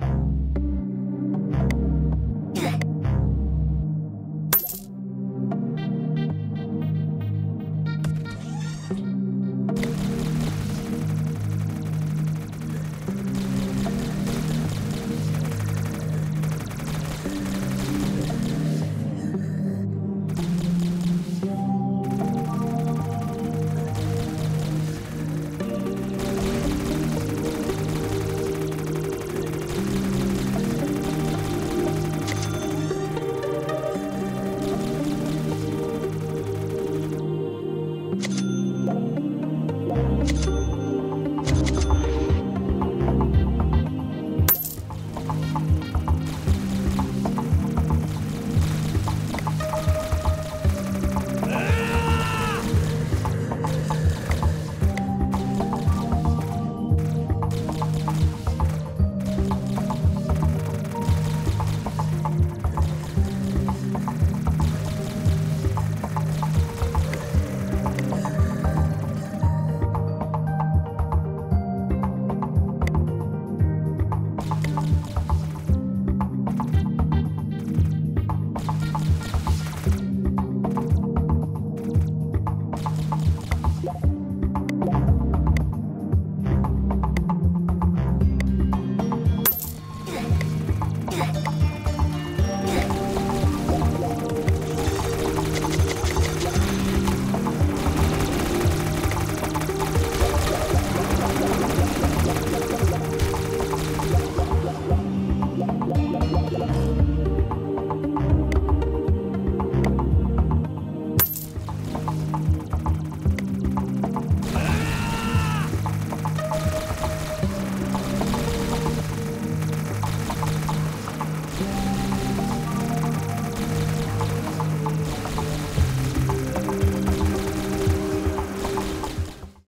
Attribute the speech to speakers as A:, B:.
A: you